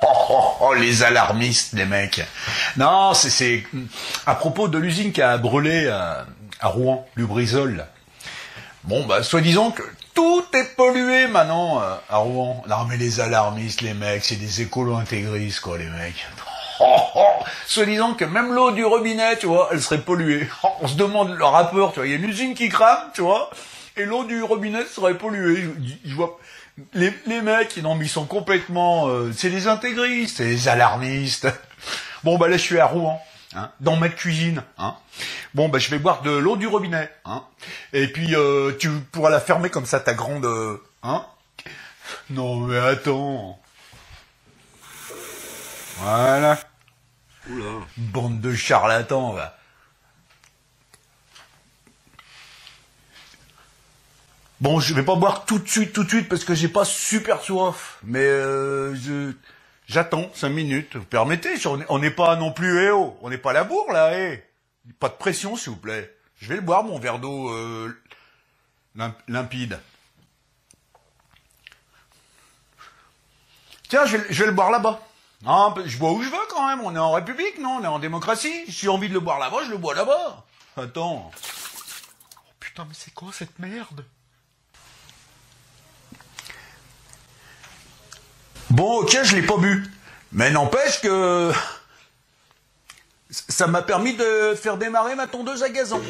Oh, oh, oh, les alarmistes, les mecs. Non, c'est, à propos de l'usine qui a brûlé à, à Rouen, Lubrizol. Bon, bah, soi-disant que tout est pollué maintenant euh, à Rouen. Non, mais les alarmistes, les mecs, c'est des écolos intégristes, quoi, les mecs. Oh, oh, soi-disant que même l'eau du robinet, tu vois, elle serait polluée. On se demande, le rappeur, tu vois, il y a une usine qui crame, tu vois, et l'eau du robinet serait polluée. Je, je vois, les, les mecs, non, mais ils sont complètement, euh, c'est des intégristes, c'est des alarmistes. Bon, bah là, je suis à Rouen. Hein, dans ma cuisine. Hein. Bon, bah, je vais boire de l'eau du robinet. Hein. Et puis, euh, tu pourras la fermer comme ça, ta grande... euh, hein. Non, mais attends. Voilà. Oula. Bande de charlatans, va. Bon, je vais pas boire tout de suite, tout de suite, parce que j'ai pas super soif. Mais euh, je j'attends cinq minutes. Vous permettez On est- On n'est pas non plus eh oh, on n'est pas à la bourre là, eh. Pas de pression, s'il vous plaît. Je vais le boire mon verre d'eau euh, lim- limpide. Tiens, je vais, le boire là-bas. Je bois où je veux quand même. On est en République, non? On est en démocratie. Si j'ai envie de le boire là-bas, je le bois là-bas. Attends. Oh putain, mais c'est quoi cette merde? Bon, ok, je l'ai pas bu. Mais n'empêche que ça m'a permis de faire démarrer ma tondeuse à gazon.